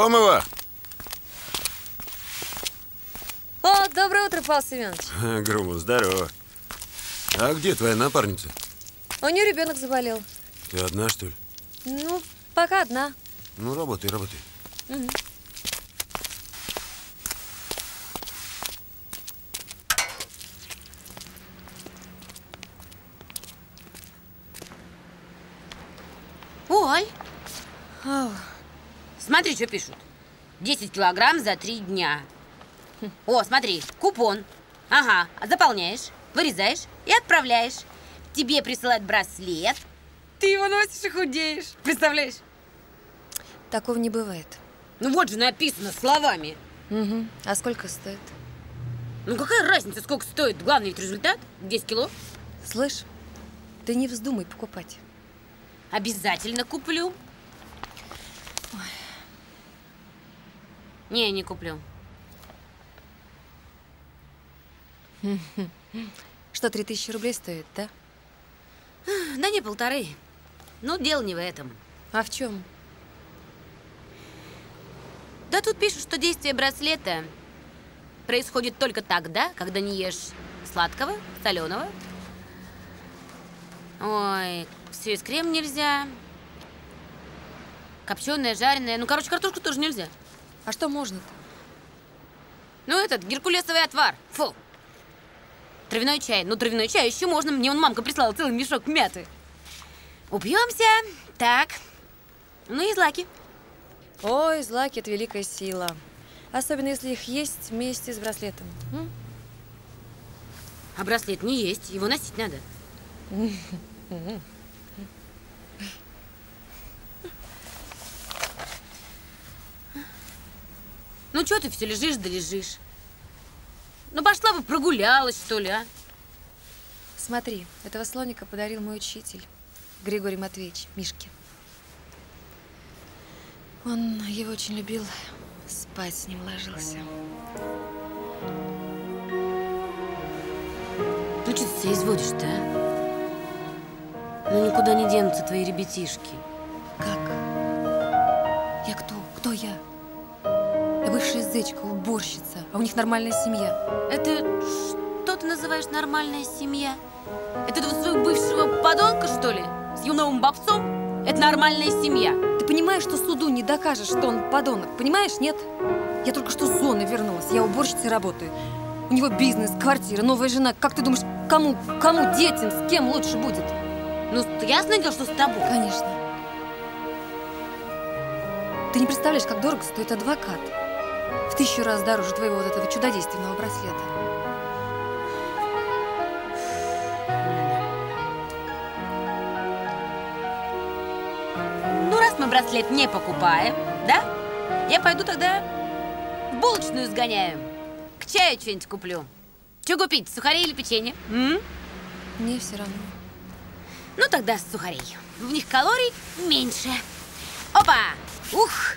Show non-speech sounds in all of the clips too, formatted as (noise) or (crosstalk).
Громова! О, доброе утро, Павел Семенович. Громов, здорово. А где твоя напарница? У нее ребенок заболел. Ты одна, что ли? Ну, пока одна. Ну, работай, работай. Угу. Оль, смотри, что пишут. 10 килограмм за три дня. О, смотри, купон. Ага, заполняешь, вырезаешь и отправляешь. Тебе присылают браслет. Ты его носишь и худеешь. Представляешь? Такого не бывает. Ну вот же написано словами. Угу. А сколько стоит? Ну какая разница, сколько стоит? Главный ведь результат. 10 кило. Слышь, ты не вздумай покупать. Обязательно куплю. Не, не куплю. (laughs) Что, три тысячи рублей стоит, да? Да не полторы. Ну, дело не в этом. А в чем? Да тут пишут, что действие браслета происходит только тогда, когда не ешь сладкого, соленого. Ой, все из крем нельзя. Копченое, жареное. Ну, короче, картошку тоже нельзя. А что можно-то? Ну, этот геркулесовый отвар. Фу. Травяной чай. Ну, травяной чай еще можно. Мне он мамка прислала целый мешок мяты. Упьемся. Так. Ну и злаки. Ой, злаки – это великая сила. Особенно, если их есть вместе с браслетом. М? А браслет не есть. Его носить надо. (laughs) Ну, что ты все лежишь да лежишь? Ну, пошла бы прогулялась, что ли, а? Смотри, этого слоника подарил мой учитель, Григорий Матвеевич, Мишке. Он его очень любил, спать с ним ложился. Ну, что ты себя изводишь-то, а? Ну, никуда не денутся твои ребятишки. Как? Я кто? Кто я? Зечка, уборщица, а у них нормальная семья. Это что ты называешь нормальная семья? Это твоего своего бывшего подонка, что ли? С юновым бабцом? Это нормальная семья. Ты понимаешь, что суду не докажешь, что он подонок? Понимаешь, нет? Я только что с зоны вернулась, я уборщицей работаю. У него бизнес, квартира, новая жена. Как ты думаешь, кому, кому, детям, с кем лучше будет? Ну, ясно дело, что с тобой. Конечно. Ты не представляешь, как дорого стоит адвокат. Тысячу раз дороже твоего вот этого чудодейственного браслета. Ну, раз мы браслет не покупаем, да? Я пойду тогда в булочную сгоняю. К чаю что-нибудь куплю. Что купить, сухари или печенье? М? Мне все равно. Ну, тогда сухарей. В них калорий меньше. Опа! Ух!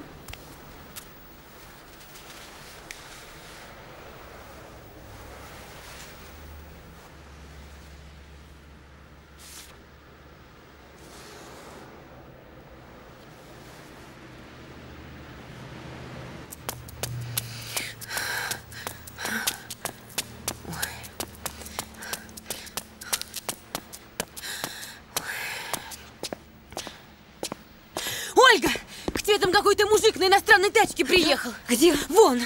На иностранной тачке приехал. Где? Вон!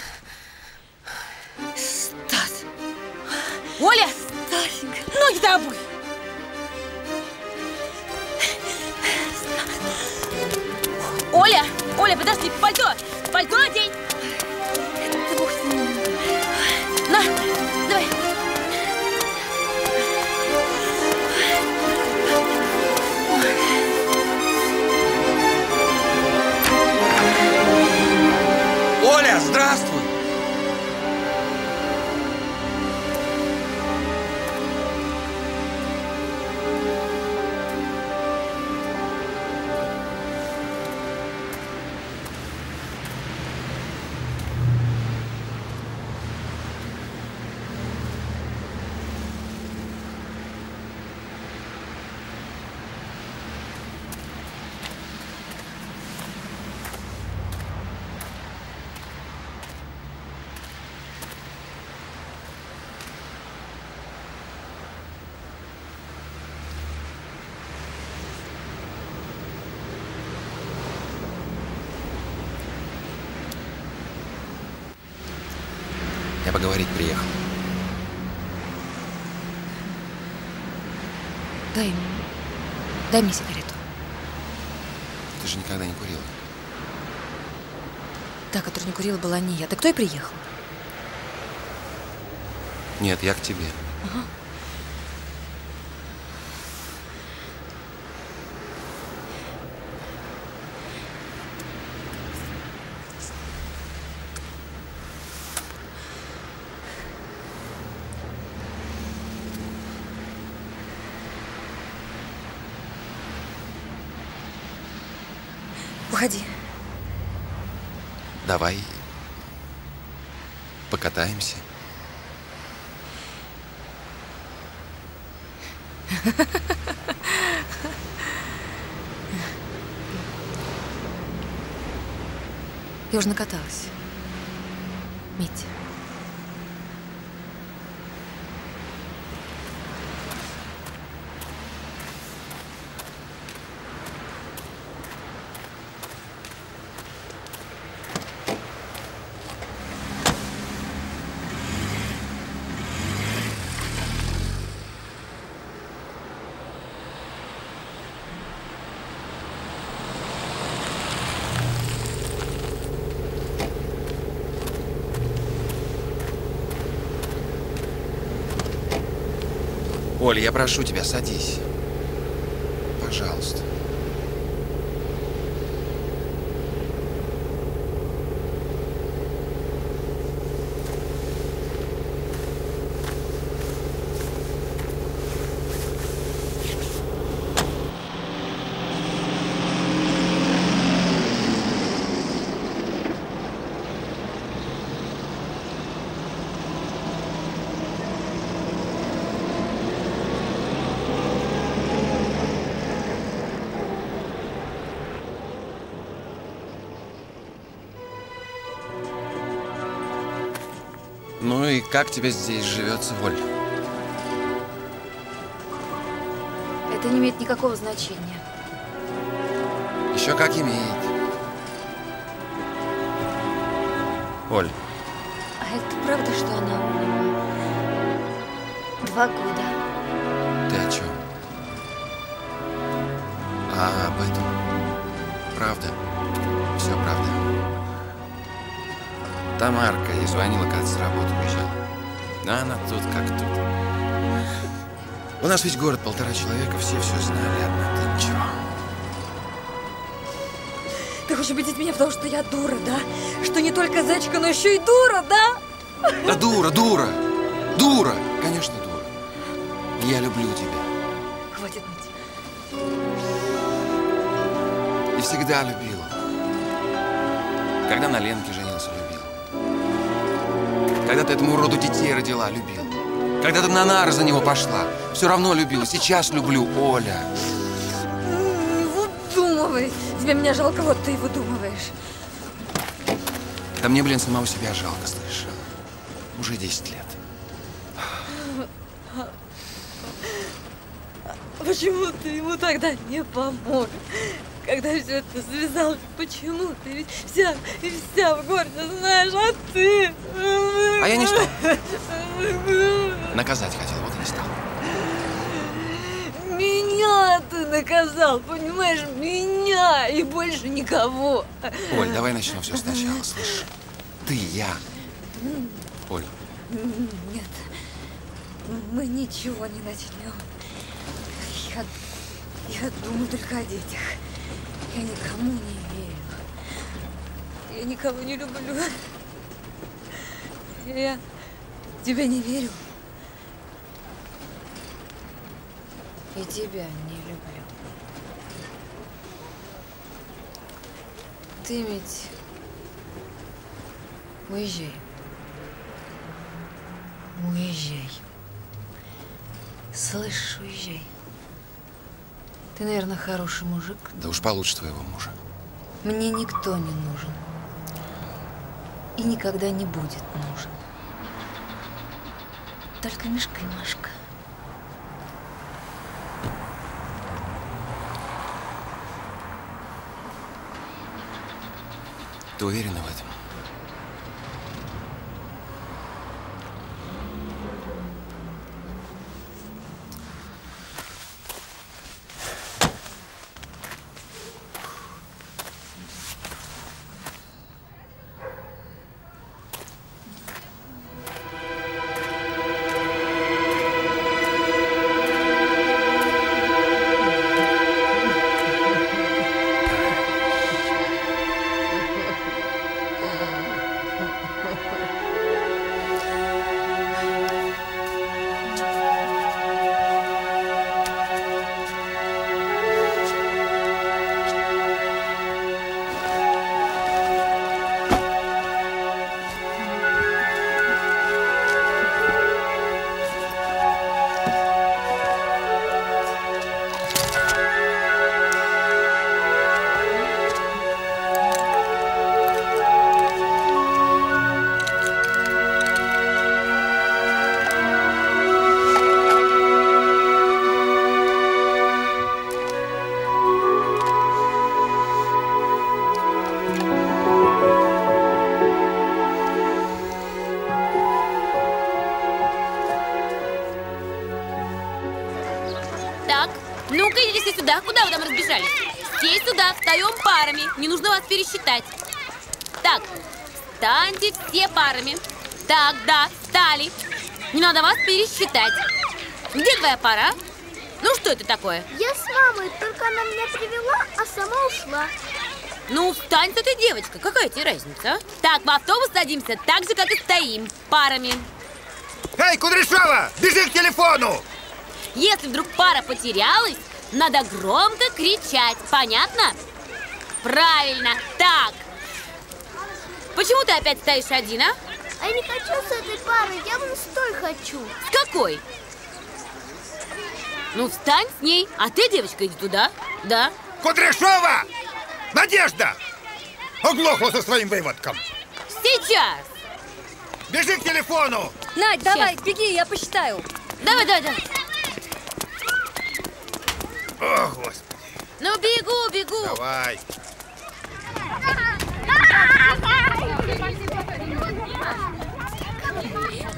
Поговорить приехал. Дай, дай мне сигарету. Ты же никогда не курила. Та, которая не курила, была не я. Ты кто и приехал? Нет, я к тебе. Уходи. Давай покатаемся. Я уже накаталась. Оль, я прошу тебя, садись. Пожалуйста. Ну и как тебе здесь живется, Оль? Это не имеет никакого значения. Еще как имеет. Оль, А это правда, что она у него? Два года. ты о чем? А, об этом. Правда. Все правда. Тамарка ей звонила, когда с работы уезжала. А она тут как тут. У нас весь город полтора человека, все все знали, одна ты ничего. Ты хочешь убедить меня в том, что я дура, да? Что не только зайчика, но еще и дура, да? Да дура, дура! Дура! Конечно, дура. Я люблю тебя. Хватит ныть. И всегда любил. Когда на Ленке любил. Когда ты этому уроду детей родила, любил. Когда ты на нары за него пошла, все равно любил. Сейчас люблю, Оля. Выдумывай. Тебе меня жалко, вот ты и выдумываешь. Да мне, блин, самого себя жалко, слышишь? Уже 10 лет. Почему ты ему тогда не помог? Когда все это связалось, почему? Ты ведь вся, и вся в городе знаешь, а ты... А я не стал. (laughs) Наказать хотел, вот и не стал. Меня ты наказал, понимаешь? Меня и больше никого. Оль, давай начнем все сначала, слышишь? Ты, я. Оль, Нет, мы ничего не начнем. Я, я думаю только о детях. Я никому не верю. Я никого не люблю. Я тебя не верю. И тебя не люблю. Ты ведь уезжай. Уезжай. Слышь, уезжай. Ты, наверное, хороший мужик. да уж получше твоего мужа. Мне никто не нужен. И никогда не будет нужен. Только Мишка и Машка. Ты уверена в этом? Встаем парами. Не нужно вас пересчитать. Так, встаньте все парами. Так, да, встали. Не надо вас пересчитать. Где твоя пара? Ну что это такое? Я с мамой, только она меня привела, а сама ушла. Ну, встань с этой девочкой, какая тебе разница? а? Так, в автобус садимся так же, как и стоим, парами. Эй, Кудряшова, бежи к телефону! Если вдруг пара потерялась, надо громко кричать, понятно? Правильно, так. Почему ты опять стоишь один, а? А я не хочу с этой парой, я вон с той хочу. С какой? Ну, встань с ней, а ты, девочка, иди туда, да? Кудряшова! Надежда! Оглохла со своим выводком. Сейчас! Бежи к телефону! Надь, давай, беги, я посчитаю. Давай, давай, давай. О, Господи, Ну, бегу, бегу. давай.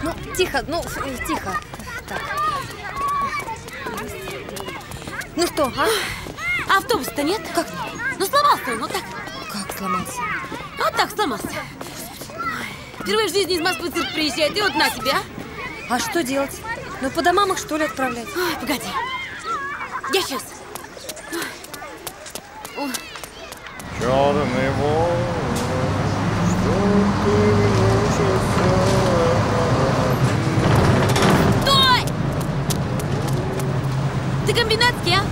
Ну, тихо, ну, э, тихо. Так. Ну что, а? Автобуса-то нет? Как? Ну, сломался он, вот так. Как сломался? Вот так сломался. Впервые в жизни из Москвы цирк приезжает, и вот на тебя. А что делать? Ну, по домам их, что ли, отправлять? Ой, погоди. Я сейчас. Черный ты Стой! Ты комбинатский, а?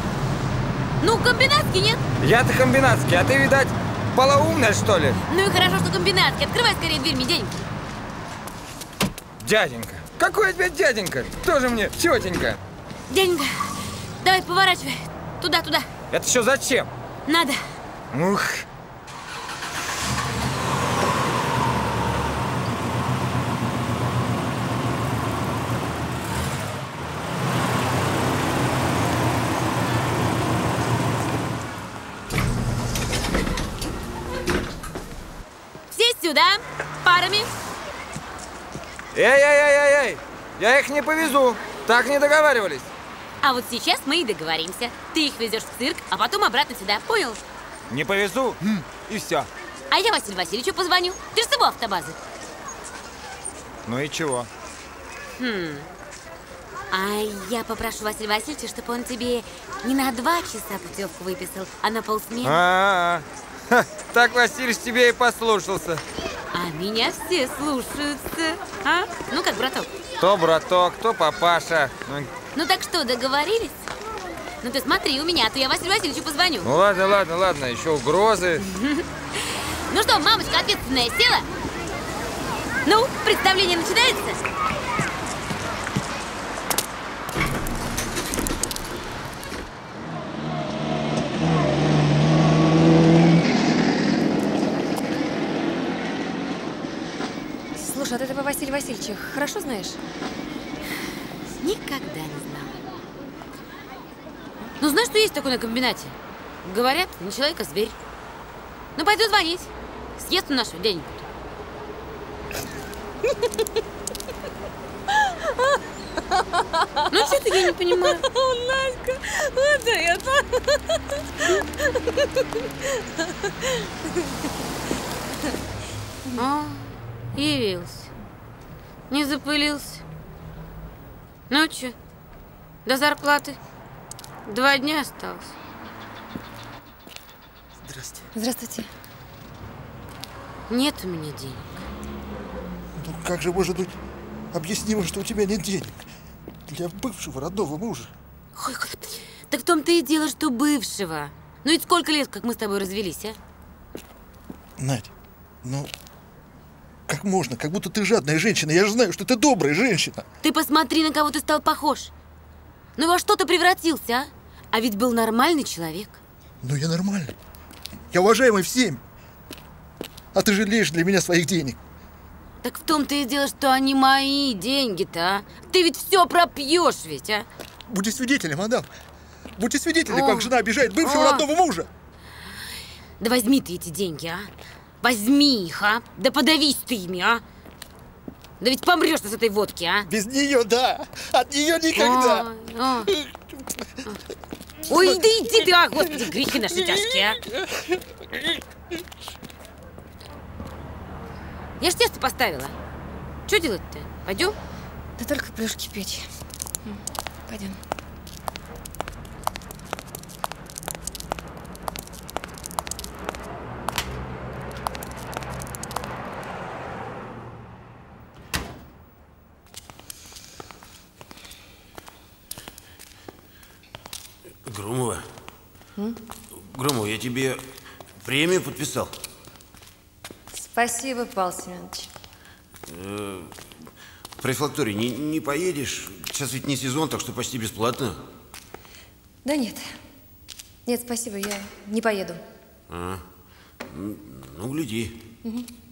Ну, комбинатский, нет? Я-то комбинатский, а ты, видать, полоумная, что ли? Ну и хорошо, что комбинатский. Открывай скорее дверь, мне денег. Дяденька. Какой опять дяденька? Тоже мне тетенька. Деньга. Давай, поворачивай. Туда, туда. Это еще зачем? Надо. Ух. Все сюда. Парами. Эй-эй-эй-эй-эй! Я их не повезу. Так не договаривались. А вот сейчас мы и договоримся. Ты их везешь в цирк, а потом обратно сюда. Понял? Не повезу, и все. А я Василию Васильевичу позвоню. Ты же с его автобазы. Ну и чего? А я попрошу Василия Васильевича, чтобы он тебе не на два часа путевку выписал, а на полсмены. А, -а, -а. Ха, так Васильевич тебе и послушался. А меня все слушаются. А? Ну как, браток? То браток, то папаша. Ну, Ну так что, договорились? Ну ты смотри у меня, а то я Василию Васильевичу позвоню. Ну ладно, ладно, ладно, еще угрозы. Ну что, мамочка ответственная села? Ну, представление начинается? Василия Васильевича хорошо знаешь? Никогда не знала. Ну, знаешь, что есть такое на комбинате? Говорят, не человек, а зверь. Ну, пойду звонить. Съест он нашу деньги. Ну, что ты, я не понимаю. (laughs) Наська, вот это. А, явился. Не запылился. Ну чё, до зарплаты два дня осталось. Здравствуйте. Нет у меня денег. Ну как же может быть объяснимо, что у тебя нет денег? Для бывшего родного мужа. Ой, как... Так в том-то и дело, что бывшего. Ну ведь сколько лет, как мы с тобой развелись, а? Надь, ну можно? Как будто ты жадная женщина. Я же знаю, что ты добрая женщина. Ты посмотри, на кого ты стал похож. Ну во что ты превратился, а? А ведь был нормальный человек. Ну я нормальный. Я уважаемый всеми. А ты жалеешь для меня своих денег. Так в том-то и дело, что они мои деньги-то, а? Ты ведь все пропьешь ведь, а? Будьте свидетелем, мадам. Будьте свидетелем, О. как жена обижает бывшего О. родного мужа. Да возьми ты эти деньги, а? Возьми их, а? Да подавись ты ими, а? Да ведь помрешь ты с этой водки, а? Без нее, да. От нее никогда. Ой, ой. Ой, да иди ты, а, господи, грехи наши тяжкие, а. Я ж тесто поставила. Что делать-то? Пойдем? Да только плюшки печь. М, Пойдем. Громова. Громова, я тебе премию подписал. Спасибо, Павел Семенович. В префакторе не, не поедешь? Сейчас ведь не сезон, так что почти бесплатно. Да нет. Нет, спасибо, я не поеду. Ну, гляди. Спасибо.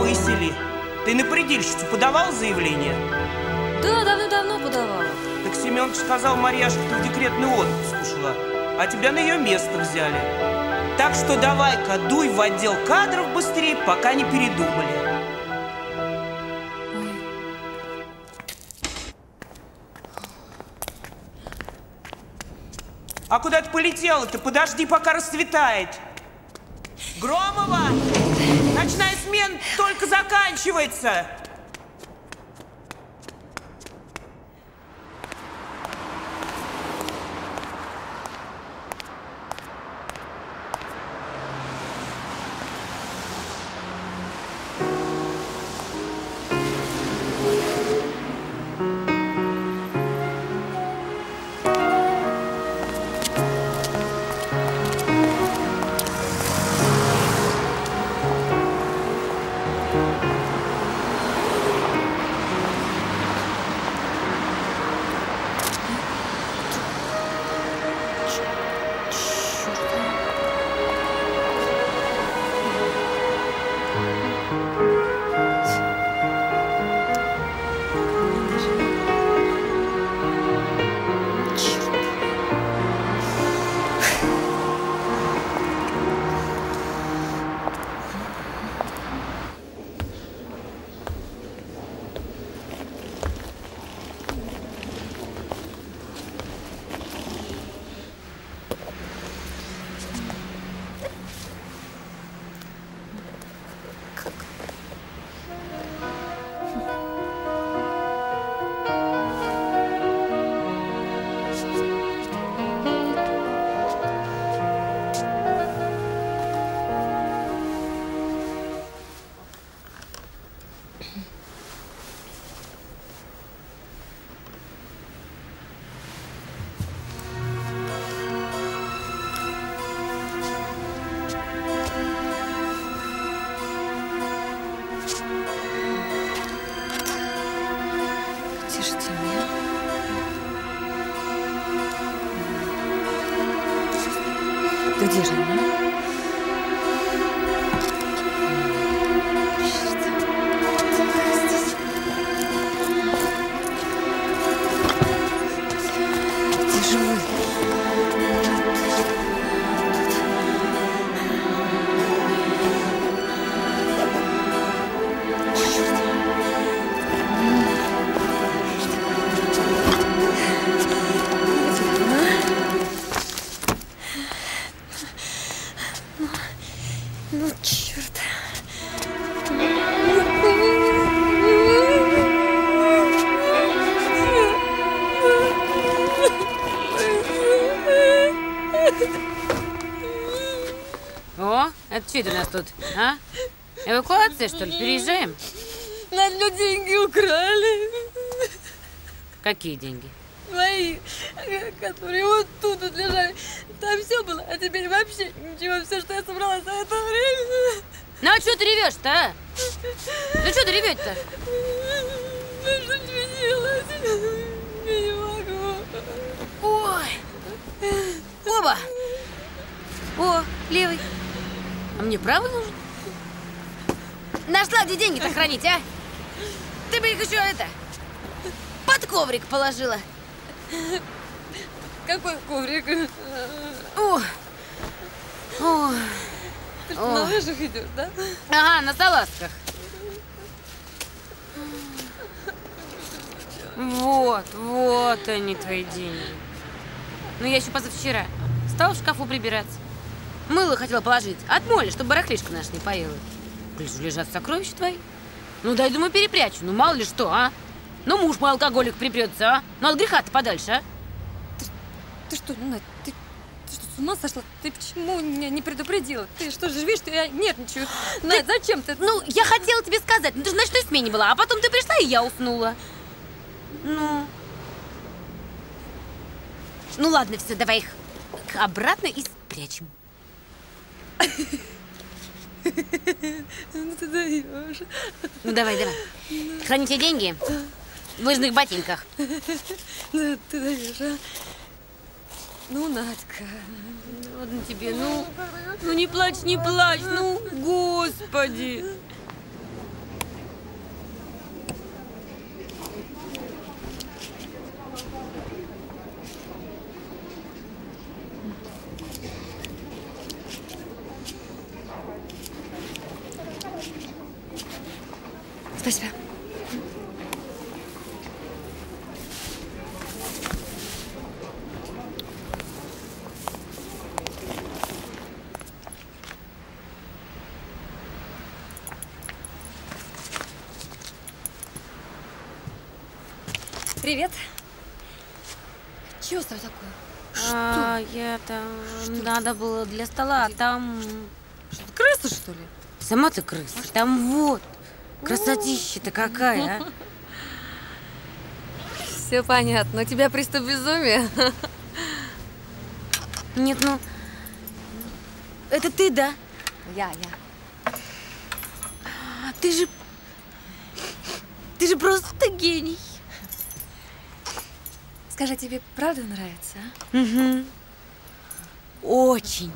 Повысили. Ты на предельщицу подавал заявление? да, давно-давно подавала. Так Семенович сказал Марьяшке, ты в декретный отпуск ушла, а тебя на ее место взяли. Так что давай-ка дуй в отдел кадров быстрее, пока не передумали. А куда ты полетела? Ты подожди, пока расцветает. Громова! Смена только заканчивается. Эвакуация, что ли? Переезжаем? Ну, деньги украли. Какие деньги? Мои, которые вот тут вот лежали. Там все было, а теперь вообще ничего. Все, что я собрала за это время. Ну а что ты ревешь-то, а? Ну что ты ревешь-то? Ну что тебе делать? Я не могу. Ой! Оба! О, левый. А мне правый где деньги-то хранить, а? Ты бы их еще это... Под коврик положила. Какой коврик? О! О! Ты что, на лыжах идешь, да? Ага, на салазках. Вот, вот они твои деньги. Ну, я еще позавчера стала в шкафу прибираться. Мыло хотела положить от моли, чтобы барахлишка наш не поела. Гляжу, лежат сокровища твои. Ну, дай, думаю, перепрячу. Ну, мало ли что, а? Ну, муж мой алкоголик припрется, а? Ну, от греха-то подальше, а? Ты что, Надь, ты, ты что, с ума сошла? Ты почему меня не предупредила? Ты что же видишь, что я нервничаю? Надь, зачем ты? Ну, я хотела тебе сказать, ну ты же знаешь, что смене была, а потом ты пришла, и я уснула. Ну. Ну ладно, все, давай их обратно и спрячем. (laughs) (laughs) Ну ты даешь. Ну давай, давай. Храните деньги в лыжных ботинках. (laughs) Ну ты даешь, а? Ну, Надька. Ладно тебе, ну, ну не плачь, не плачь, ну, господи. Спасибо. Привет. Чего с тобой такое? А, я там, надо было для стола, а там... Что, ты крыса, что ли? Сама ты крыса, там вот, красотища-то какая, а? (laughs) Все понятно. У тебя приступ безумия. (laughs) Нет, ну, это ты, да? Я, я. А ты же, ты же просто гений. Скажи, тебе правда нравится, а? Угу. Очень.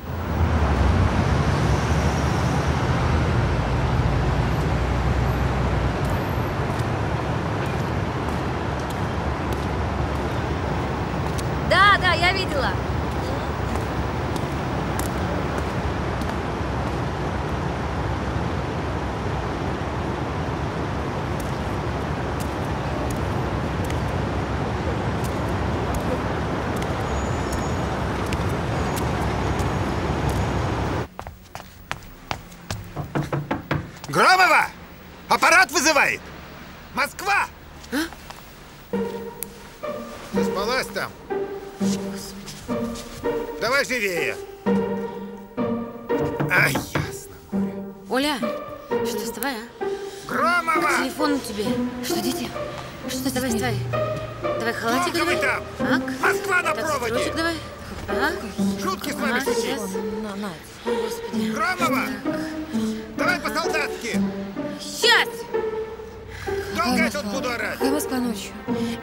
Давай. Давай халатик Сколько вы давай. там? Ак. Москва на Так, проводе! давай. Ага. Шутки с вами сейчас. На, Надь. Господи. Громова! Давай по-солдатски! Сейчас! Долго я тут буду орать? Какая Москва ночью?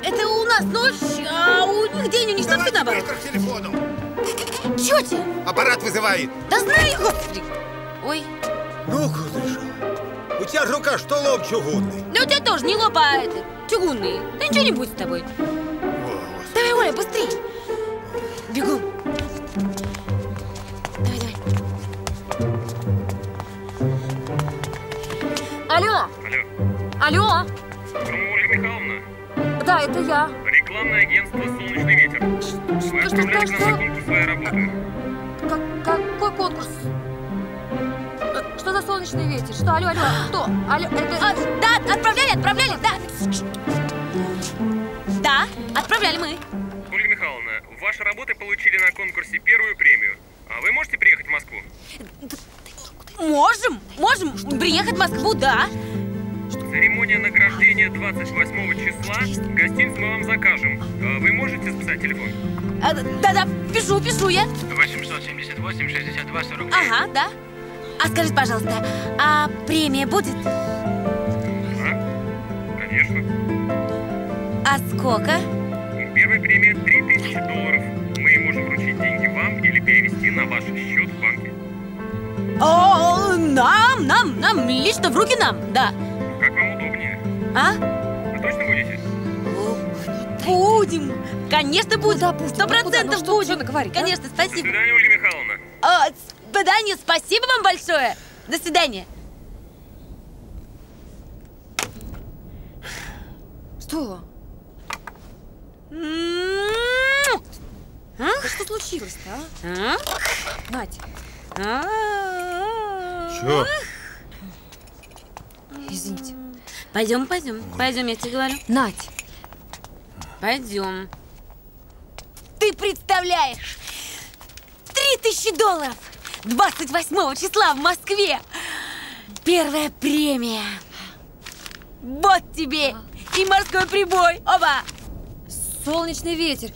Это у нас ночь, а у них день, у них там все Давайте наоборот. быстро к телефону! Тетя! Аппарат вызывает. Да знаю, господи! Ой, Ну, Кудряшова, у тебя же рука что лоб чугунный. да у тебя тоже не лоб, а это, чугунный. Да ничего не будет с тобой. Давай, Оля, быстрее. Бегом. Давай, давай. Алло! Алло! Ольга Михайловна, Да, это я. рекламное агентство «Солнечный ветер». Вы что, отправляли что, к нам что? на конкурс своей работы. Как, какой конкурс? Э, Что за солнечный ветер? Что, алло, алло, кто? Алло, это... А, да, отправляли, отправляли, да. Да, отправляли мы. Ольга Михайловна, ваши работы получили на конкурсе первую премию. А вы можете приехать в Москву? Можем, можем приехать в Москву, да. Церемония награждения 28 числа. Гостиницу мы вам закажем. А вы можете записать телефон? А, Да-да, пишу, пишу я. 878 62 49. Ага, да. А скажите, пожалуйста, а премия будет? Конечно. А сколько? Первая премия 3000 долларов. Мы можем вручить деньги вам или перевести на ваш счет в банке. О, нам, нам, нам, лично в руки нам, да. Как вам удобнее? А? Вы точно будете? Будем. Конечно, будем. Сто куда? Ну процентов что- будем. что говорить, а? Конечно, До спасибо. свидания, Ольга Михайловна. А, свидание, спасибо вам большое. До свидания. Что? М-м-м. Да что случилось-то, а? А? Надь, А? Чё? извините. Пойдем, пойдем, пойдем, я тебе говорю. Надь, Пойдем. Ты представляешь? Три тысячи долларов! 28 числа в Москве! Первая премия! Вот тебе и морской прибой! Оба! солнечный ветер.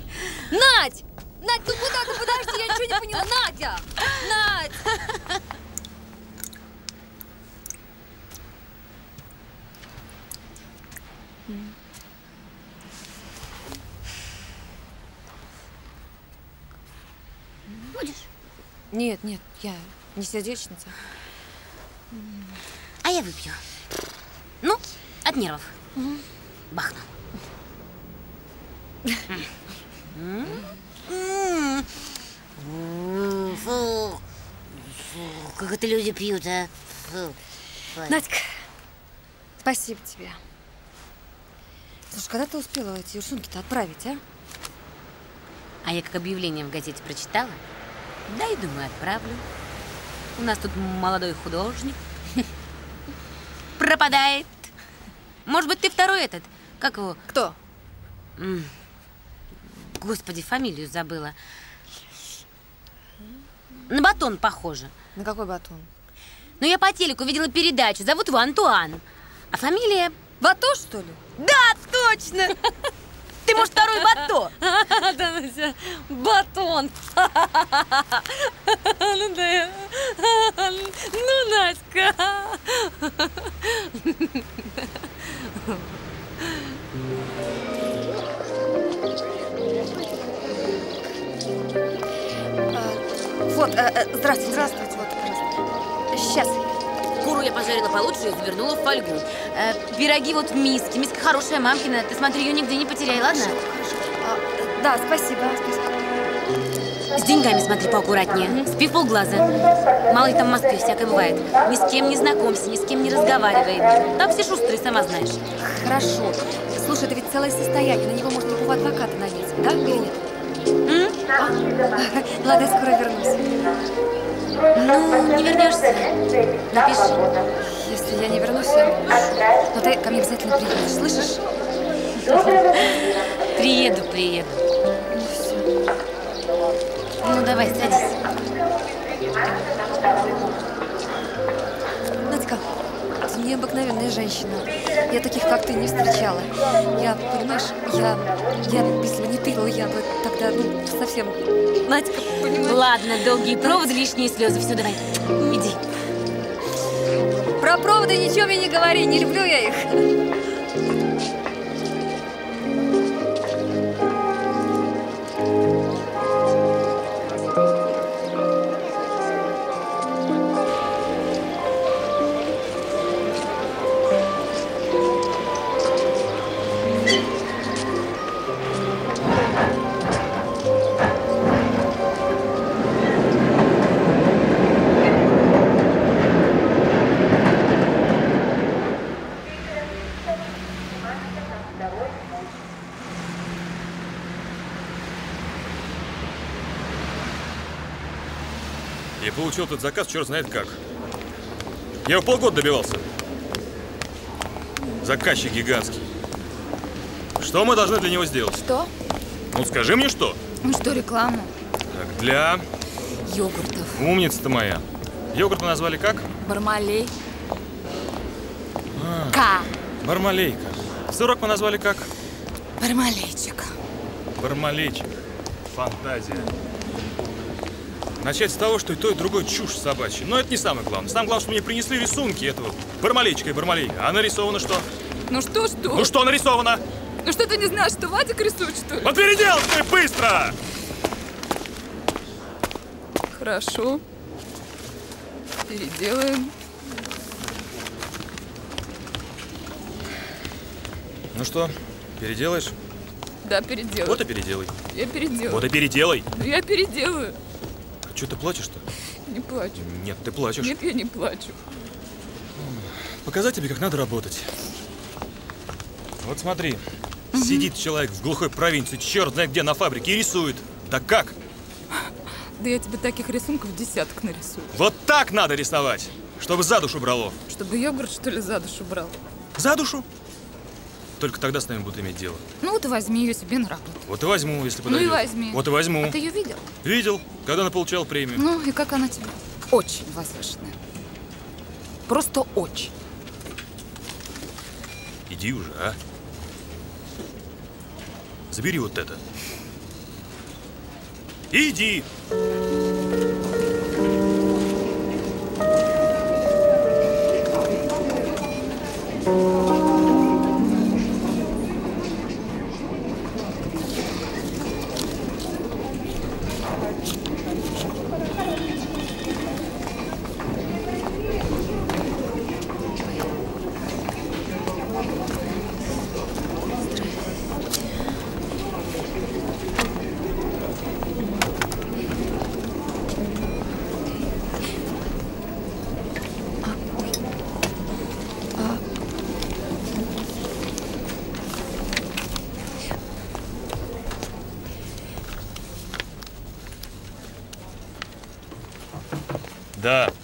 Надь! Надь, ну куда ты? Подожди, я ничего не поняла. Надя! Надь! Будешь? Нет, нет, я не сердечница. А я выпью. Ну, от нервов. Бахну. М. М. Фу. Фу. Как это люди пьют, а? Фу. Надька, спасибо тебе. Слушай, когда ты успела эти рисунки-то отправить, а? А я как объявление в газете прочитала, да и думаю, отправлю. У нас тут молодой художник. (laughs) Пропадает. Может быть, ты второй этот? Как его? Кто? Господи, фамилию забыла. На батон похоже. На какой батон? Но я по телеку видела передачу. Зовут его Антуан. А фамилия... Бато, что ли? Да, точно! (laughs) Ты, может, второй Бато? (laughs) Да, Надя, батон. (laughs) Ну. Ну, Надька. Вот, э, э, здравствуйте. Здравствуйте. Вот, пожалуйста. Сейчас. Куру я пожарила получше и завернула в фольгу. Э, пироги вот в миске. Миска хорошая, мамкина. Ты смотри, ее нигде не потеряй, ладно? А, э, Да, спасибо. спасибо. С деньгами смотри поаккуратнее. Спи в полглаза. Мало ли там в Москве всякое бывает. Ни с кем не знакомься, ни с кем не разговаривай. Там все шустрые, сама знаешь. Хорошо. Слушай, это ведь целое состояние. На него можно любого адвоката нанять, да или нет? М? А, (laughs) Ладно, я скоро вернусь. Ну, не вернешься. Напиши. Если я не вернусь, я... Ну ты ко мне обязательно приедешь, слышишь? Приеду, приеду. Ну, давай, садись. Надька, необыкновенная женщина. Я таких, как ты, не встречала. Я, понимаешь, я, я, если бы не ты, я бы тогда, ну, совсем... Надька, понимаешь? Ладно, долгие проводы, лишние слезы. Все, давай. Иди. Про проводы ничего мне не говори, не люблю я их. Получил этот заказ черт знает как. Я его полгода добивался. Заказчик гигантский. Что мы должны для него сделать? Что? Ну скажи мне что? Ну что, рекламу? Так, для... Йогуртов. Умница ты моя. Йогурт мы назвали как? Бармалей. А, К. Бармалейка. Сырок мы назвали как? Бармалейчик. Бармалейчик. Фантазия. Начать с того, что и то, и другое чушь собачья. Но это не самое главное. Самое главное, что мне принесли рисунки этого бармалейчика и бармалейка. А нарисовано что? Ну что, что? Ну что нарисовано? Ну что, ты не знаешь, что Вадик рисует, что ли? Вот переделай ты быстро! Хорошо. Переделаем. Ну что, переделаешь? Да, переделаю. Вот и переделай. Я переделаю. Вот и переделай. Я переделаю. Что ты плачешь-то? Не плачу. Нет, ты плачешь. Нет, я не плачу. Показать тебе, как надо работать. Вот смотри, сидит человек в глухой провинции, черт знает где, на фабрике, и рисует. Да как? Да я тебе таких рисунков десяток нарисую. Вот так надо рисовать, чтобы за душу брало. Чтобы йогурт, что ли, за душу брал? За душу? Только тогда с нами будут иметь дело. Ну вот и возьми ее себе на работу. Вот и возьму, если Ну и подойдет. возьми. Вот и возьму. А ты ее видел? Видел, когда она получала премию. Ну и как она тебе? Очень возвышенная. Просто очень. Иди уже, а. Забери вот это. Иди! Да.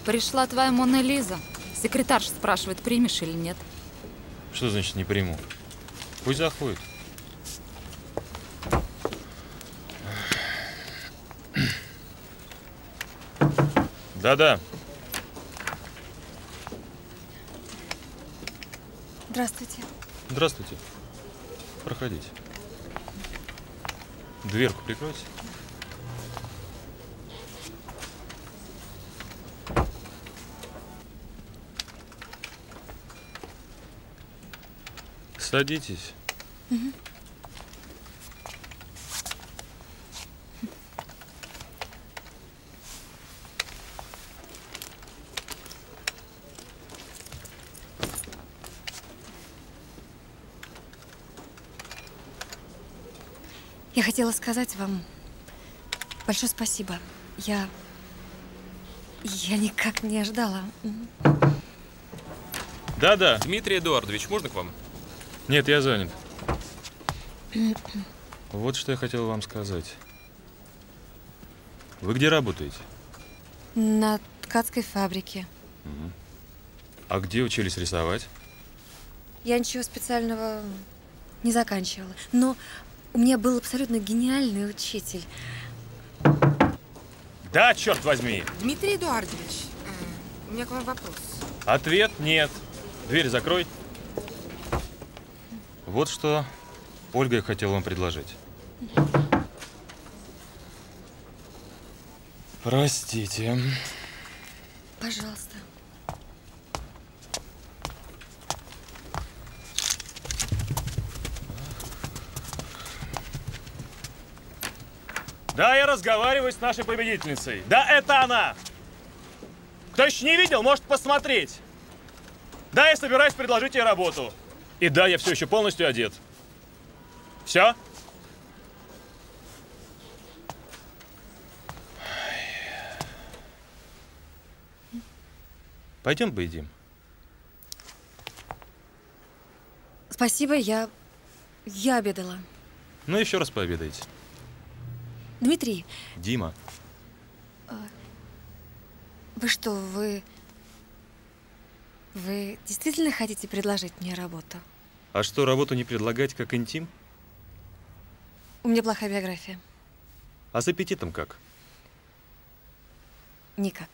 Пришла твоя Мона Лиза. Секретарша спрашивает, примешь или нет. Что значит не приму? Пусть заходит. Да-да. Здравствуйте. Здравствуйте. Проходите. Дверку прикройте. Садитесь. Я хотела сказать вам большое спасибо. Я... Я никак не ожидала. Да-да. Дмитрий Эдуардович, можно к вам? Нет, я занят. Вот что я хотел вам сказать. Вы где работаете? На ткацкой фабрике. Мгм. А где учились рисовать? Я ничего специального не заканчивала. Но у меня был абсолютно гениальный учитель. Да, черт возьми! Дмитрий Эдуардович, э, у меня к вам вопрос. Ответ нет. Дверь закрой. Вот что Ольга я хотел вам предложить. Простите. Пожалуйста. Да, я разговариваю с нашей победительницей. Да, это она. Кто еще не видел, может посмотреть. Да, я собираюсь предложить ей работу. И да, я все еще полностью одет. Все? Пойдем поедим. Спасибо, я... Я обедала. Ну, еще раз пообедайте. Дмитрий, Дима. э, Вы что, вы... Вы действительно хотите предложить мне работу? А что, работу не предлагать, как интим? У меня плохая биография. А с аппетитом как? Никак.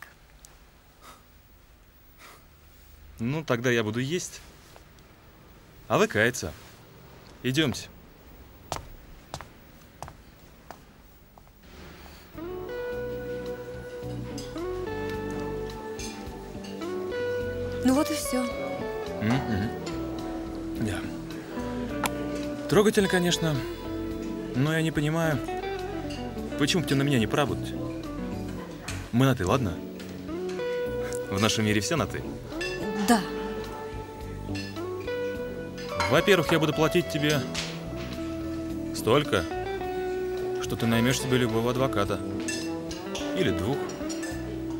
Ну, тогда я буду есть. А вы каяться. Идемте. Трогательно, конечно, но я не понимаю, почему тебе на меня не поработать? Мы на «ты», ладно? В нашем мире все на «ты». Да. Во-первых, я буду платить тебе столько, что ты наймешь себе любого адвоката. Или двух,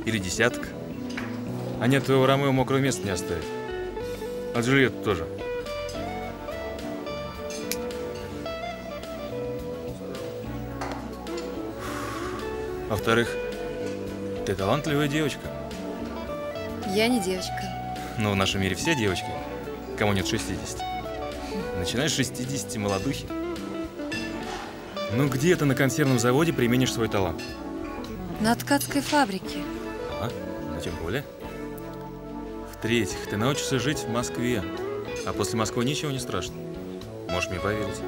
или десяток. А нет твоего Ромео мокрого места не оставит. От Джульетты тоже. Во-вторых, ты талантливая девочка. Я не девочка. Но в нашем мире все девочки, кому нет 60. Начинаешь с 60 молодухи. Ну где ты на консервном заводе применишь свой талант? На ткацкой фабрике. А, ну тем более. В-третьих, ты научишься жить в Москве. А после Москвы ничего не страшно. Можешь мне поверить.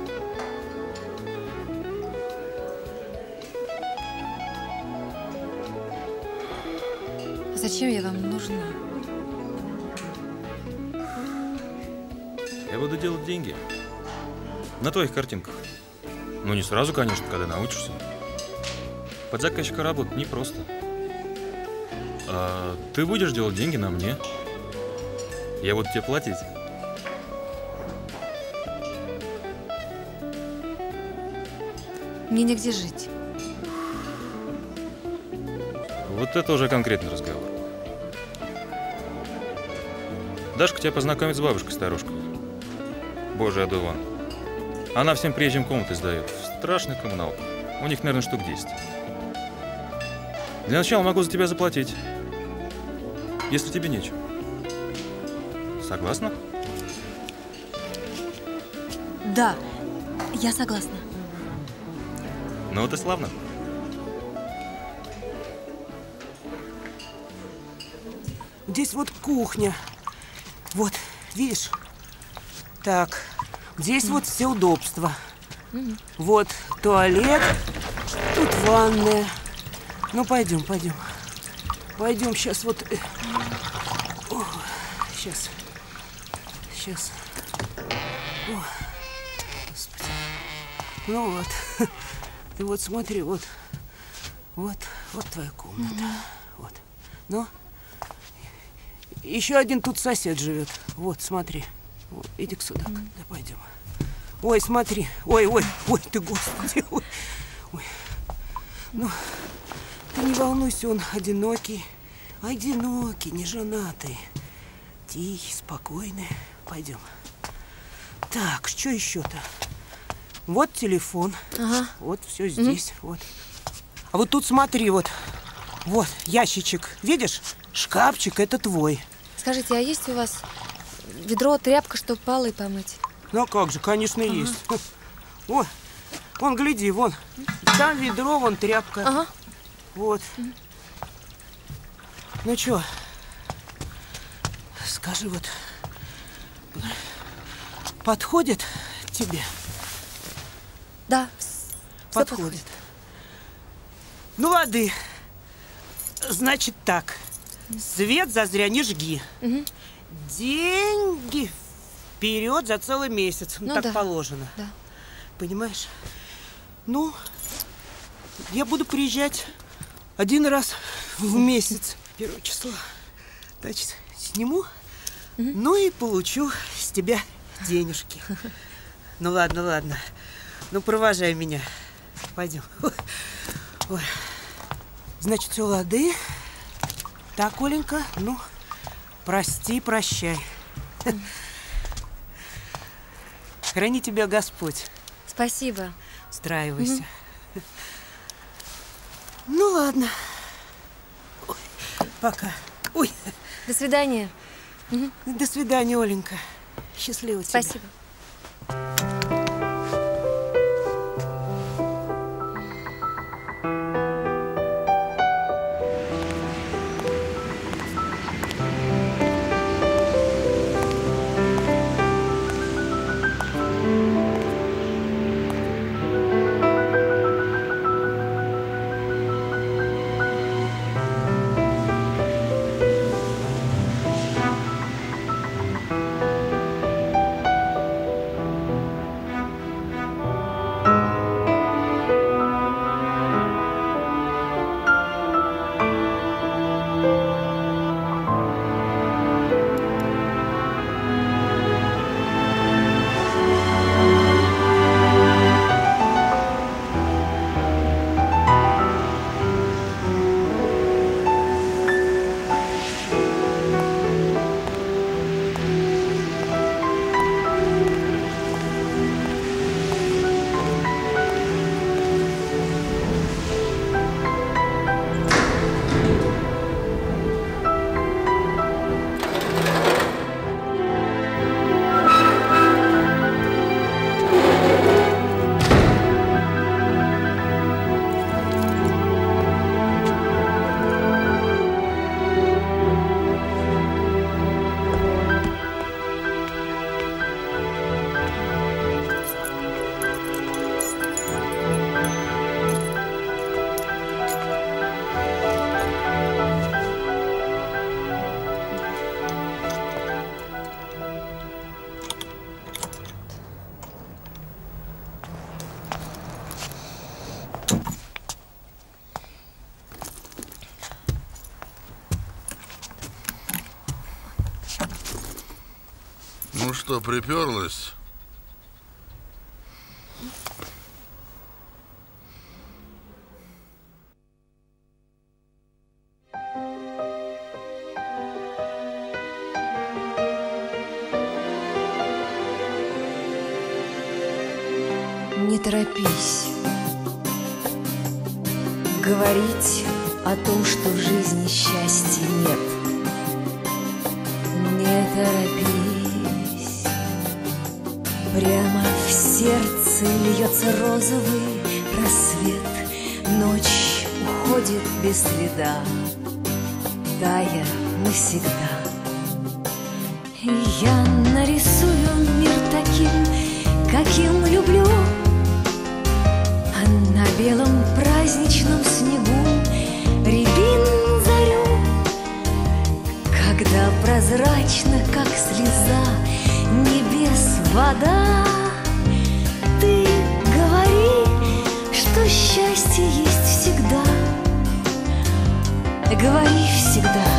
Зачем я вам нужна? Я буду делать деньги. На твоих картинках. Ну, не сразу, конечно, когда научишься. Под заказчика работать непросто. А ты будешь делать деньги на мне. Я буду тебе платить. Мне негде жить. Вот это уже конкретный разговор. Дашка тебя познакомит с бабушкой-старушкой. Боже, одуван. Она всем приезжим комнаты сдает. Страшный коммуналка. У них, наверное, штук 10. Для начала могу за тебя заплатить. Если тебе нечего. Согласна? Да, я согласна. Ну вот и славно. Здесь вот кухня. Вот, видишь? Так, здесь вот все удобства. Вот туалет, тут ванная. Ну, пойдем, пойдем. Пойдем, сейчас вот... э, о, Сейчас. Сейчас. О, Господи. Ну вот. (laughs) Ты вот смотри, вот. Вот, вот твоя комната. Вот. Ну, еще один тут сосед живет. Вот, смотри. Вот, иди сюда. Да пойдем. Ой, смотри. Ой, ой, ой, ты, господи. Ой, ой. Ну, ты не волнуйся, он одинокий. Одинокий, не женатый. Тихий, спокойный. Пойдем. Так, что еще-то? Вот телефон. Ага. Вот все здесь. Вот. А вот тут смотри, вот. Вот, ящичек. Видишь? Шкафчик это твой. Скажите, а есть у вас ведро, тряпка, чтобы полы помыть? Ну как же, конечно, есть. (laughs) О, вон, гляди, вон. Там ведро, вон тряпка. Ага. Вот. Ну чё, скажи вот, подходит тебе? Да, подходит. Ну, воды. Значит так, свет зазря не жги. Деньги вперед за целый месяц. Ну, так да, положено. да. Понимаешь? Ну, я буду приезжать один раз в месяц, первого числа. Значит, сниму, ну и получу с тебя денежки. Ну ладно, ладно. Ну, провожай меня. Пойдем. Ой. Значит, все лады. Так, Оленька, ну, прости, прощай. Храни тебя Господь. Спасибо. Устраивайся. Ну ладно. Ой. Пока. Ой. До свидания. До свидания, Оленька. Счастливо тебе. Спасибо. Что, приперлась? Розовый рассвет. Ночь уходит без следа Тая навсегда. Я нарисую мир таким, каким люблю. А на белом праздничном снегу Рябин зарю. Когда прозрачно, как слеза Небес вода счастье есть всегда. Говори всегда